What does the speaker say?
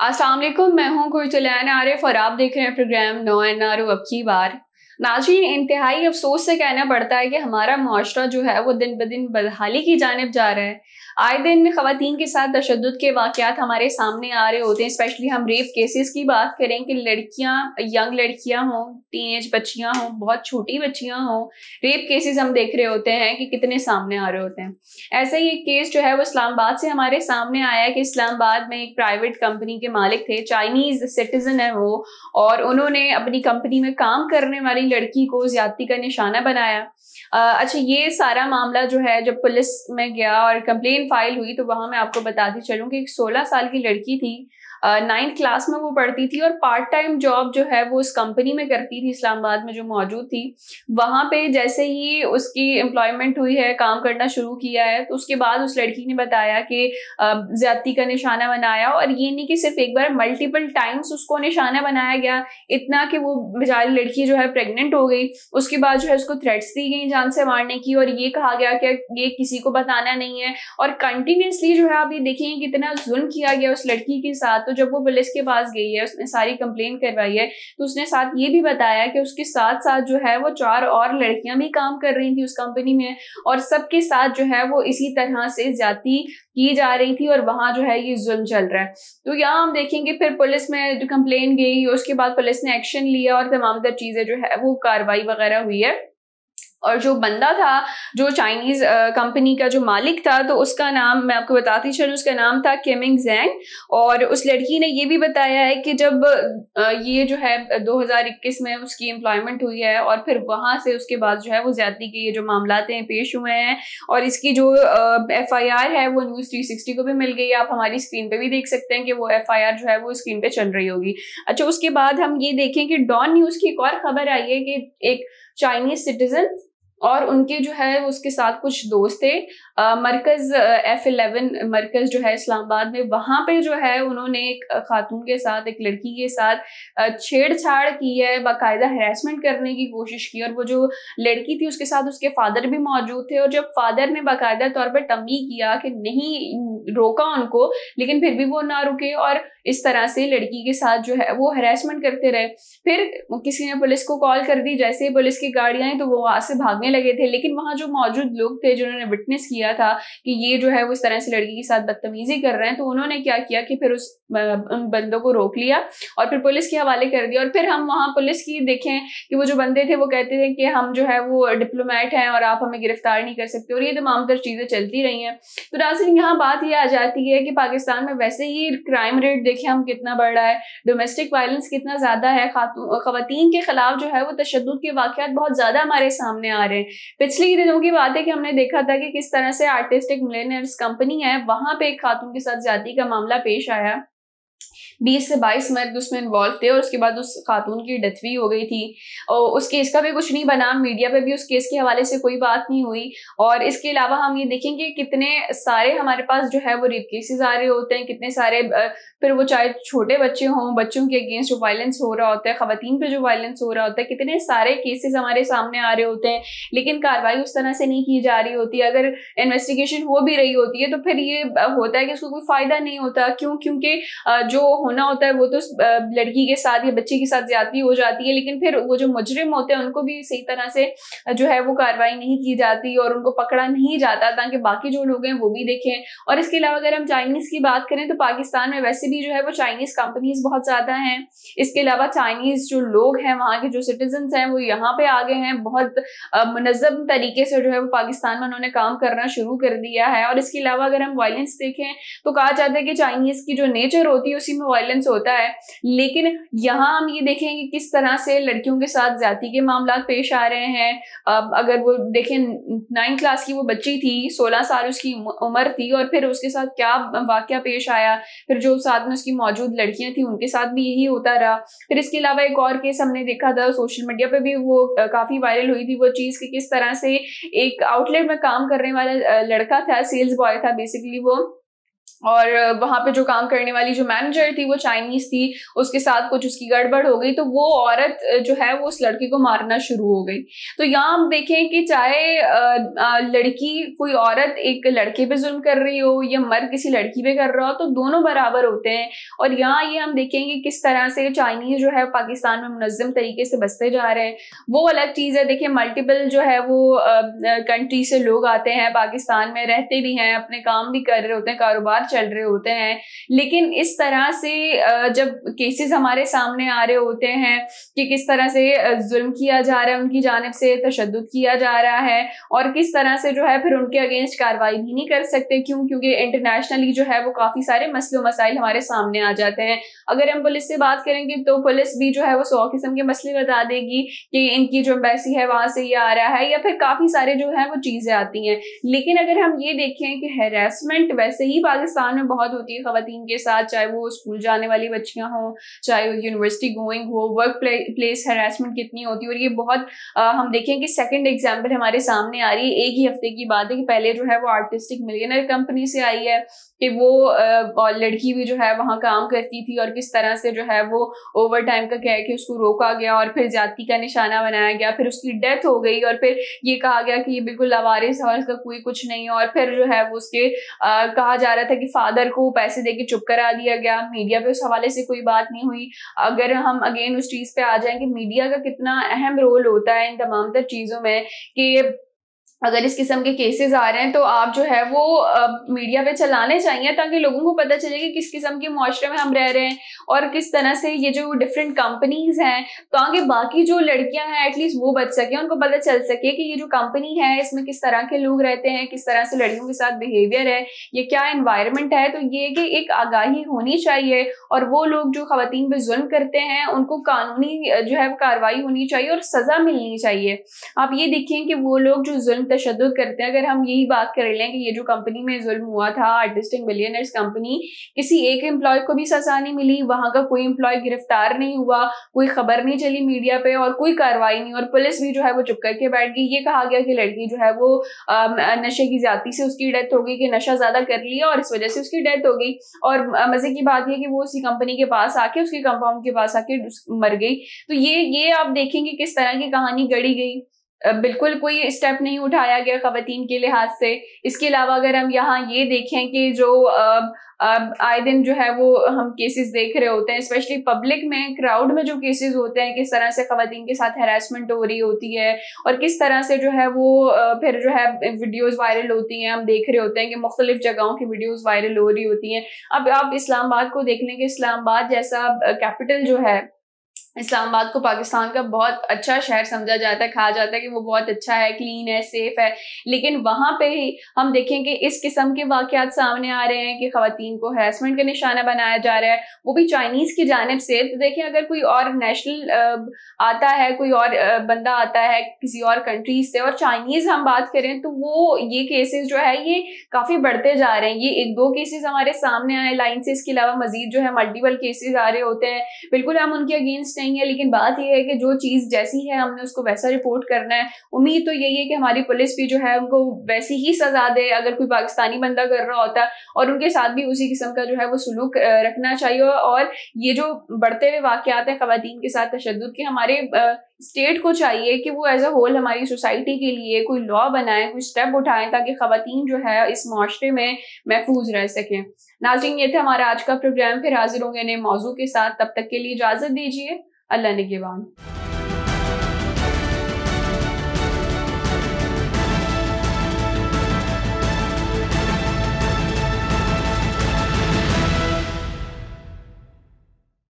असलम मैं हूँ कुर्तुलैन आरिफ और आप देख रहे हैं प्रोग्राम नो एन आर अब की बार। नाजी इंतहाई अफसोस से कहना पड़ता है कि हमारा माशरा जो है, वो दिन ब दिन बदहाली की जानब जा रहा है। आए दिन खातन के साथ तशद के वाक़ात हमारे सामने आ रहे होते हैं स्पेशली हम रेप केसेस की बात करें कि लड़कियाँ यंग लड़कियाँ हों टीन एज बच्चियाँ हों, बहुत छोटी बच्चियाँ हों रेप केसेस हम देख रहे होते हैं कि कितने सामने आ रहे होते हैं। ऐसे ही एक केस जो है वो इस्लामाबाद से हमारे सामने आया कि इस्लामाबाद में एक प्राइवेट कंपनी के मालिक थे चाइनीज़ सिटीज़न है वो, और उन्होंने अपनी कंपनी में काम करने वाली लड़की को ज्यादती का निशाना बनाया। अच्छा ये सारा मामला जो है जब पुलिस में गया और कंप्लेन फ़ाइल हुई तो वहाँ मैं आपको बताती चलूँ कि एक सोलह साल की लड़की थी नाइन्थ क्लास में वो पढ़ती थी और पार्ट टाइम जॉब जो है वो उस कंपनी में करती थी, इस्लामाबाद में जो मौजूद थी। वहाँ पे जैसे ही उसकी एम्प्लॉयमेंट हुई है, काम करना शुरू किया है तो उसके बाद उस लड़की ने बताया कि ज्यादती का निशाना बनाया और ये नहीं कि सिर्फ़ एक बार मल्टीपल टाइम्स उसको निशाना बनाया गया, इतना कि वो बेचारी लड़की जो है प्रेग्नेंट हो गई। उसके बाद जो है उसको थ्रेट्स दी गई जान से मारने की और ये कहा गया कि ये किसी को बताना नहीं है। और कंटिन्यूसली जो है आप ये देखेंगे कितना जुल्म किया गया उस लड़की के साथ तो जब वो पुलिस के पास गई है, उसने सारी कंप्लेन करवाई है तो उसने साथ ये भी बताया कि उसके साथ साथ जो है वो चार और लड़कियाँ भी काम कर रही थी उस कंपनी में और सबके साथ जो है वो इसी तरह से जाती की जा रही थी और वहाँ जो है ये जुल्म चल रहा है। तो यहाँ हम देखेंगे, फिर पुलिस में जो कंप्लेन गई उसके बाद पुलिस ने एक्शन लिया और तमाम तर चीज़ें जो है वो कार्रवाई वगैरह हुई है। और जो बंदा था, जो चाइनीज़ कंपनी का जो मालिक था तो उसका नाम मैं आपको बताती चलूँ, उसका नाम था केमिंग जैंग और उस लड़की ने ये भी बताया है कि जब ये जो है 2021 में उसकी एम्प्लॉयमेंट हुई है और फिर वहाँ से उसके बाद जो है, वो ज़्यादा के ये जो मामला हैं पेश हुए हैं और इसकी जो एफ़ आई आर है, वो न्यूज़ थ्री सिक्सटी को भी मिल गई आप हमारी स्क्रीन पर भी देख सकते हैं कि वो एफ़ आई आर जो है, वो स्क्रीन पर चल रही होगी। अच्छा उसके बाद हम ये देखें कि डॉन न्यूज़ की एक और खबर आई है कि एक चाइनीज़ सिटीजन और उनके जो है, उसके साथ कुछ दोस्त थे। मरकज़ एफ़ एलेवन मरकज़ जो है इस्लामाबाद में, वहाँ पे जो है उन्होंने एक खातून के साथ, एक लड़की के साथ छेड़छाड़ की है, बाकायदा हरासमेंट करने की कोशिश की और वो जो लड़की थी, उसके साथ उसके फादर भी मौजूद थे और जब फादर ने बाकायदा तौर पर तमी किया कि नहीं रोका उनको, लेकिन फिर भी वो ना रुके और इस तरह से लड़की के साथ जो है वो हरासमेंट करते रहे। फिर किसी ने पुलिस को कॉल कर दी, जैसे ही पुलिस की गाड़ी आई तो वो वहाँ से भागने लगे थे, लेकिन वहाँ जो मौजूद लोग थे जिन्होंने विटनेस किया था कि ये जो है वो इस तरह से लड़की के साथ बदतमीजी कर रहे हैं तो उन्होंने क्या किया कि फिर उस उन बंदों को रोक लिया और फिर पुलिस के हवाले कर दिया। और फिर हम वहाँ पुलिस की देखें कि वो जो बंदे थे वो कहते थे कि हम जो है वो डिप्लोमेट हैं और आप हमें गिरफ़्तार नहीं कर सकते और ये तमाम तर चीज़ें चलती रही हैं। तो नासिर यहाँ बात ये आ जाती है कि पाकिस्तान में वैसे ही क्राइम रेट देखें हम कितना बढ़ रहा है डोमेस्टिक वायलेंस कितना ज़्यादा है खातन के खिलाफ जो है वो तशद के वाकत बहुत ज़्यादा हमारे सामने आ रहे हैं। पिछले दिनों की बात है कि हमने देखा था कि किस तरह से आर्टिस्टिक मिलेनियर्स कंपनी है, वहाँ पर एक खातून के साथ ज़्यादा का मामला पेश आया। बीस से बाईस मर्द उसमें इन्वॉल्व थे और उसके बाद उस खातून की डेथ भी हो गई थी। और उस केस का भी कुछ नहीं बना मीडिया पर भी उस केस के हवाले से कोई बात नहीं हुई। और इसके अलावा हम ये देखेंगे कितने सारे हमारे पास जो है वो रेप केसेस आ रहे होते हैं, कितने सारे फिर वो चाहे छोटे बच्चे हों, बच्चों के अगेंस्ट जो वायलेंस हो रहा होता है खातन पर जो वायलेंस हो रहा होता है, कितने सारे केसेस हमारे सामने आ रहे होते हैं। लेकिन कार्रवाई उस तरह से नहीं की जा रही होती। अगर इन्वेस्टिगेशन हो भी रही होती है तो फिर ये होता है कि उसको कोई फ़ायदा नहीं होता। क्यों? क्योंकि जो होना होता है, वो तो लड़की के साथ या बच्चे के साथ ज़्यादा हो जाती है, लेकिन फिर वो जो मुजरिम होते हैं, उनको भी सही तरह से जो है वो कार्रवाई नहीं की जाती और उनको पकड़ा नहीं जाता, ताकि बाकी जो लोग हैं वो भी देखें। और इसके अलावा अगर हम चाइनीज़ की बात करें तो पाकिस्तान में वैसे भी जो है वो चाइनीज़ कंपनीज़ बहुत ज़्यादा हैं। इसके अलावा चाइनीज़ जो लोग हैं, वहाँ के जो सिटीजन हैं, वो यहाँ पे आ गए हैं, बहुत मुनजम तरीके से जो है वो पाकिस्तान में उन्होंने काम करना शुरू कर दिया है। और इसके अलावा अगर हम वायलेंस देखें तो कहा जाता है कि चाइनीज़ की जो नेचर होती है, उसी में वायलेंस होता है, लेकिन यहाँ हम ये देखेंगे किस तरह से लड़कियों के साथ जाति के मामला पेश आ रहे हैं। अब अगर वो देखें नाइन्थ क्लास की वो बच्ची थी, सोलह साल उसकी उम्र थी और फिर उसके साथ क्या वाक्य पेश आया, फिर जो साथ में उसकी मौजूद लड़कियाँ थी, उनके साथ भी यही होता रहा। फिर इसके अलावा एक और केस हमने देखा था सोशल मीडिया पे भी वो काफ़ी वायरल हुई थी वो चीज़ कि किस तरह से एक आउटलेट में काम करने वाला लड़का था सेल्स बॉय था बेसिकली वो। और वहाँ पे जो काम करने वाली जो मैनेजर थी, वो चाइनीज़ थी, उसके साथ कुछ उसकी गड़बड़ हो गई तो वो औरत जो है, वो उस लड़के को मारना शुरू हो गई। तो यहाँ हम देखें कि चाहे लड़की कोई औरत एक लड़के पे जुल्म कर रही हो या मर्द किसी लड़की पे कर रहा हो तो दोनों बराबर होते हैं। और यहाँ ये हम देखेंगे किस तरह से चाइनीज़ जो है पाकिस्तान में मुनजम तरीके से बसते जा रहे हैं। वो अलग चीज़ है, देखिए मल्टीपल जो है, वो कंट्री से लोग आते हैं, पाकिस्तान में रहते भी हैं, अपने काम भी कर रहे होते हैं, कारोबार चल रहे होते हैं। लेकिन इस तरह से जब केसेस हमारे सामने आ रहे होते हैं कि किस तरह से जुल्म किया जा रहा है, उनकी जानब से तशद किया जा रहा है और किस तरह से जो है फिर उनके अगेंस्ट कार्रवाई भी नहीं कर सकते। क्यों? क्योंकि इंटरनेशनली जो है वो काफ़ी सारे मसले मसाइल हमारे सामने आ जाते हैं। अगर हम पुलिस से बात करेंगे तो पुलिस भी जो है वो सौ किस्म के मसले बता देगी कि इनकी जो एम्बेसी है वहाँ से ये आ रहा है या फिर काफ़ी सारे जो है वो चीज़ें आती हैं। लेकिन अगर हम ये देखें कि हेरासमेंट वैसे ही पाकिस्तान में बहुत होती है खातन के साथ चाहे वो स्कूल जाने वाली बच्चियाँ हों चाहे वो यूनिवर्सिटी गोइंग हो वर्क प्ले, प्लेस हरासमेंट कितनी होती है। और ये बहुत आ, हम देखें कि सेकेंड एग्ज़ाम्पल हमारे सामने आ रही है। एक ही हफ़्ते की बात है कि पहले जो है वो आर्टिस्टिक मिलियनर कंपनी से आई है कि वो और लड़की भी जो है वहाँ काम करती थी और किस तरह से जो है वो ओवर टाइम का कह के उसको रोका गया और फिर जाति का निशाना बनाया गया। फिर उसकी डेथ हो गई और फिर ये कहा गया कि ये बिल्कुल लवारिस और इसका कोई कुछ नहीं है। और फिर जो है वो उसके आ, कहा जा रहा था कि फादर को पैसे दे के चुप करा दिया गया। मीडिया पे उस हवाले से कोई बात नहीं हुई। अगर हम अगेन उस चीज़ पे आ जाएँगे मीडिया का कितना अहम रोल होता है इन तमाम तर चीज़ों में कि अगर इस किस्म के केसेस आ रहे हैं तो आप जो है वो मीडिया पे चलाने चाहिए ताकि लोगों को पता चले कि किस किस्म के माशरे में हम रह रहे हैं और किस तरह से ये जो डिफरेंट कंपनीज़ हैं तो आगे बाकी जो लड़कियाँ हैं एटलीस्ट वो बच सके, उनको पता चल सके कि ये जो कंपनी है, इसमें किस तरह के लोग रहते हैं, किस तरह से लड़कियों के साथ बिहेवियर है, ये क्या इन्वायरमेंट है तो ये कि एक आगाही होनी चाहिए और वो लोग जो खातन पर जुल्म करते हैं, उनको कानूनी, जो है कार्रवाई होनी चाहिए और सजा मिलनी चाहिए। आप ये देखें कि वो लोग जो जुल्म तशद करते हैं। अगर हम यही बात कर लें कि ये जो कंपनी में जुल्म हुआ था आर्टिस्टिक बिलियनर्स कंपनी किसी एक एम्प्लॉय को भी सजा नहीं मिली, वहाँ का कोई एम्प्लॉय गिरफ़्तार नहीं हुआ, कोई खबर नहीं चली मीडिया पे और कोई कार्रवाई नहीं, और पुलिस भी जो है वो चुप करके बैठ गई। ये कहा गया कि लड़की जो है वो नशे की ज़्यादा से उसकी डेथ हो गई कि नशा ज़्यादा कर लिया और इस वजह से उसकी डेथ हो गई। और मज़े की बात यह कि वो उसी कंपनी के पास आके, उसके कंपाउंड के पास आके मर गई। तो ये ये आप देखेंगे किस तरह की कहानी गढ़ी गई। बिल्कुल कोई स्टेप नहीं उठाया गया खातन के लिहाज से। इसके अलावा अगर हम यहाँ ये देखें कि जो आए दिन जो है वो हम केसेस देख रहे होते हैं स्पेशली पब्लिक में क्राउड में जो केसेस होते हैं, किस तरह से खातन के साथ हेरासमेंट हो रही होती है और किस तरह से जो है वो फिर जो है वीडियोस वायरल होती हैं। हम देख रहे होते हैं कि मुख्तलिफ़ जगहों की वीडियोस वायरल हो रही होती हैं। अब आप इस्लामाबाद को देख लें कि इस्लामाबाद जैसा कैपिटल जो है इस्लामाबाद को पाकिस्तान का बहुत अच्छा शहर समझा जाता है, कहा जाता है कि वो बहुत अच्छा है क्लीन है सेफ़ है। लेकिन वहाँ पे ही हम देखें कि इस किस्म के वाक़ात सामने आ रहे हैं कि खातन को हरासमेंट का निशाना बनाया जा रहा है। वो भी चाइनीज़ की जानब से। तो देखें, अगर कोई और नेशनल आता है, कोई और बंदा आता है किसी और कंट्रीज़ से और चाइनीज़ हम बात करें तो वो ये केसेस जो है, ये काफ़ी बढ़ते जा रहे हैं। ये एक दो केसेस हमारे सामने आए लाइन से। इसके अलावा मजीद जो है मल्टीपल केसेज आ रहे होते हैं। बिल्कुल हम उनके अगेंस्ट नहीं है, लेकिन बात यह है कि जो चीज़ जैसी है, हमने उसको वैसा रिपोर्ट करना है। उम्मीद तो यही है कि हमारी पुलिस भी जो है, उनको वैसी ही सजा दे, अगर कोई पाकिस्तानी बंदा कर रहा होता और उनके साथ भी उसी किस्म का जो है, वो सलूक रखना चाहिए। और ये जो बढ़ते हुए वाक़ात हैं खातन के साथ तशद के, हमारे स्टेट को चाहिए कि वो एज अ होल हमारी सोसाइटी के लिए कोई लॉ बनाए, कोई स्टेप उठाएँ, ताकि खातन जो है, इस माशरे में महफूज रह सकें। नाजिन ये थे हमारा आज का प्रोग्राम फिर हाजिर होंगे नए मौजू के साथ। तब तक के लिए इजाज़त दीजिए। अल्लाह ने